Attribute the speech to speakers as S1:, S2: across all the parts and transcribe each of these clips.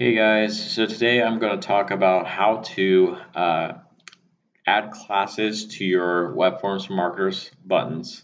S1: Hey guys, so today I'm going to talk about how to uh, add classes to your web forms for marketers buttons.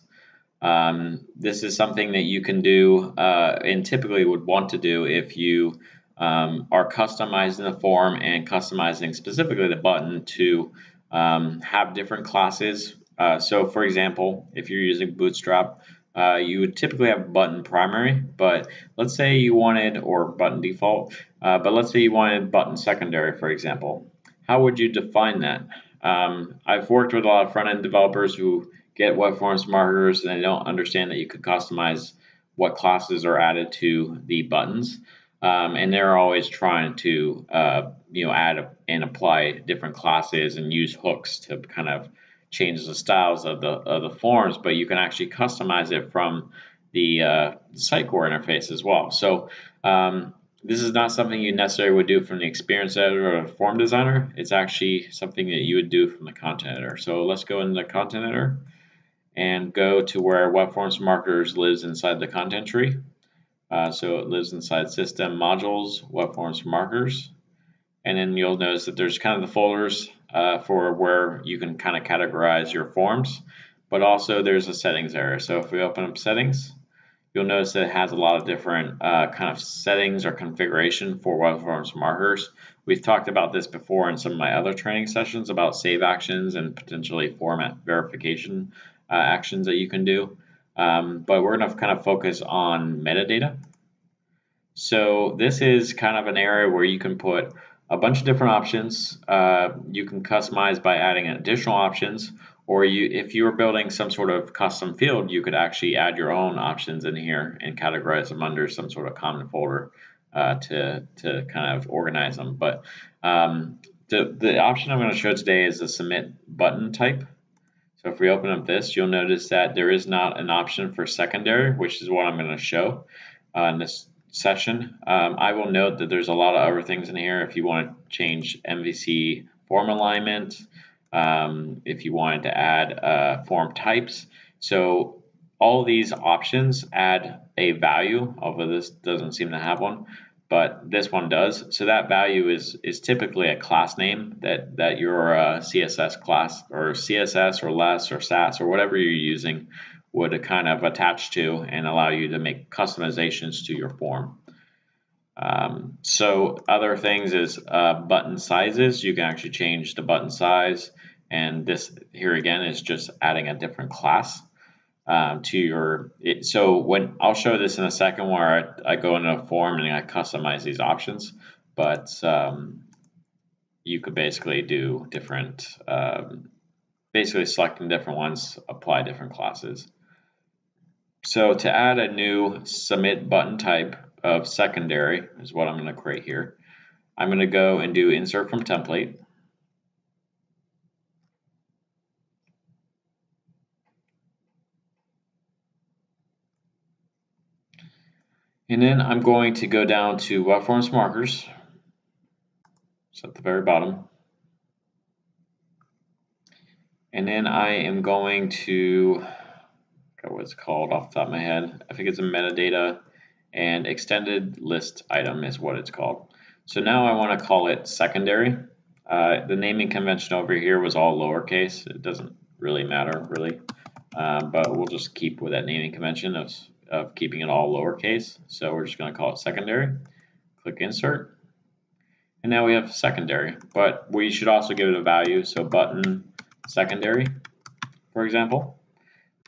S1: Um, this is something that you can do uh, and typically would want to do if you um, are customizing the form and customizing specifically the button to um, have different classes. Uh, so for example, if you're using Bootstrap, uh, you would typically have button primary, but let's say you wanted, or button default, uh, but let's say you wanted button secondary, for example. How would you define that? Um, I've worked with a lot of front-end developers who get web forms markers and they don't understand that you could customize what classes are added to the buttons. Um, and they're always trying to, uh, you know, add and apply different classes and use hooks to kind of change the styles of the of the forms, but you can actually customize it from the uh, Sitecore interface as well. So um, this is not something you necessarily would do from the experience editor or form designer. It's actually something that you would do from the content editor. So let's go into the content editor and go to where web forms marketers lives inside the content tree. Uh, so it lives inside system modules, web forms marketers. And then you'll notice that there's kind of the folders uh, for where you can kind of categorize your forms, but also there's a settings area. So if we open up settings, you'll notice that it has a lot of different uh, kind of settings or configuration for web forms markers. We've talked about this before in some of my other training sessions about save actions and potentially format verification uh, actions that you can do. Um, but we're going to kind of focus on metadata. So this is kind of an area where you can put a bunch of different options. Uh, you can customize by adding additional options, or you, if you are building some sort of custom field, you could actually add your own options in here and categorize them under some sort of common folder uh, to, to kind of organize them. But um, the, the option I'm going to show today is the submit button type. So if we open up this, you'll notice that there is not an option for secondary, which is what I'm going to show uh, in this session. Um, I will note that there's a lot of other things in here if you want to change MVC form alignment, um, if you wanted to add uh, form types. So all these options add a value, although this doesn't seem to have one, but this one does. So that value is is typically a class name that that your uh, CSS class or CSS or less or Sass or whatever you're using would kind of attach to and allow you to make customizations to your form. Um, so other things is uh, button sizes. You can actually change the button size. And this here again is just adding a different class um, to your. It, so when I'll show this in a second where I, I, go into a form and I customize these options, but um, you could basically do different, um, basically selecting different ones, apply different classes. So to add a new submit button type of secondary is what I'm going to create here. I'm going to go and do insert from template. And then I'm going to go down to web forms markers. It's at the very bottom. And then I am going to what it's called off the top of my head. I think it's a metadata and extended list item is what it's called. So now I want to call it secondary. Uh, the naming convention over here was all lowercase. It doesn't really matter really, um, but we'll just keep with that naming convention of, of keeping it all lowercase. So we're just going to call it secondary. Click insert. And now we have secondary, but we should also give it a value. So button secondary, for example.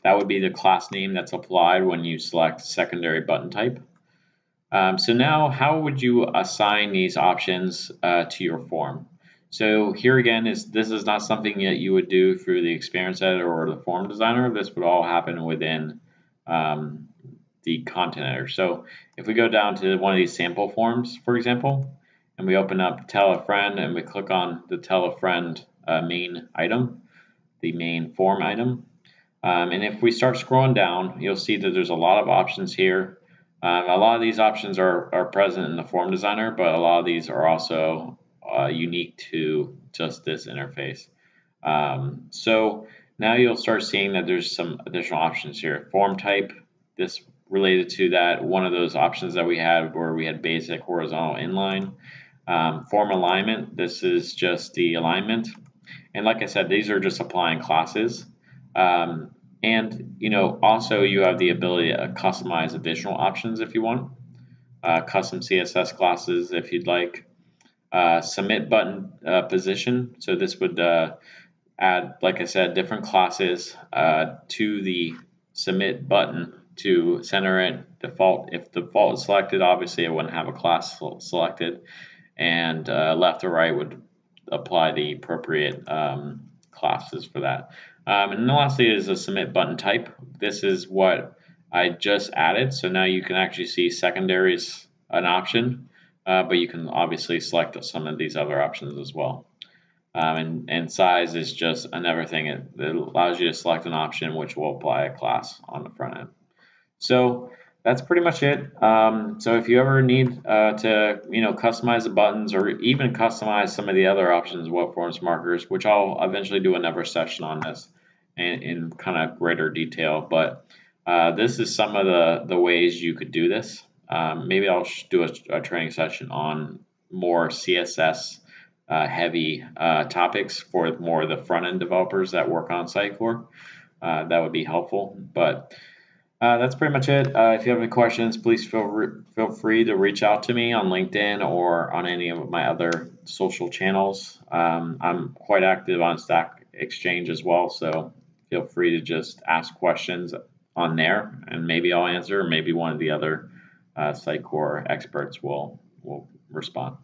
S1: That would be the class name that's applied when you select secondary button type. Um, so now how would you assign these options uh, to your form? So here again, is this is not something that you would do through the experience editor or the form designer. This would all happen within um, the content editor. So if we go down to one of these sample forms, for example, and we open up tell a friend and we click on the tell a friend uh, main item, the main form item, um, and if we start scrolling down, you'll see that there's a lot of options here. Um, a lot of these options are, are present in the form designer, but a lot of these are also uh, unique to just this interface. Um, so now you'll start seeing that there's some additional options here. Form type, this related to that one of those options that we had where we had basic horizontal inline. Um, form alignment, this is just the alignment. And like I said, these are just applying classes. Um, and you know, also you have the ability to customize additional options if you want. Uh, custom CSS classes if you'd like. Uh, submit button uh, position. So this would uh, add, like I said, different classes uh, to the submit button to center it default. If default is selected, obviously it wouldn't have a class selected, and uh, left or right would apply the appropriate um, classes for that. Um, and lastly is a submit button type. This is what I just added. So now you can actually see secondary is an option, uh, but you can obviously select some of these other options as well. Um, and, and size is just another thing. It, it allows you to select an option which will apply a class on the front end. So that's pretty much it. Um, so if you ever need uh, to, you know, customize the buttons or even customize some of the other options, web forms markers, which I'll eventually do another session on this in, in kind of greater detail. But uh, this is some of the, the ways you could do this. Um, maybe I'll do a, a, training session on more CSS uh, heavy uh, topics for more of the front end developers that work on Sitecore. Uh, that would be helpful. But uh, that's pretty much it. Uh, if you have any questions, please feel feel free to reach out to me on LinkedIn or on any of my other social channels. Um, I'm quite active on Stack Exchange as well, so feel free to just ask questions on there, and maybe I'll answer, or maybe one of the other uh, Sitecore experts will will respond.